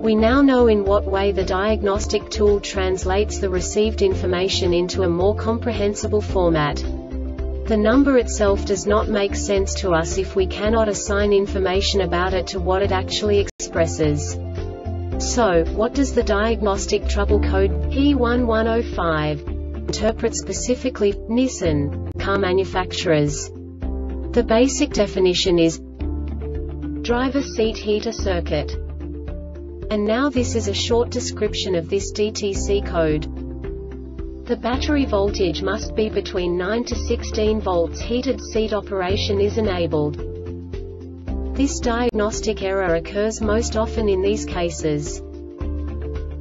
We now know in what way the diagnostic tool translates the received information into a more comprehensible format. The number itself does not make sense to us if we cannot assign information about it to what it actually expresses. So, what does the diagnostic trouble code P1105 interpret specifically Nissan car manufacturers? The basic definition is driver seat heater circuit. And now this is a short description of this DTC code. The battery voltage must be between 9 to 16 volts heated seat operation is enabled. This diagnostic error occurs most often in these cases.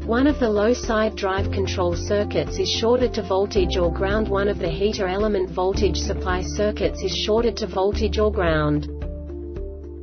One of the low side drive control circuits is shorted to voltage or ground one of the heater element voltage supply circuits is shorted to voltage or ground.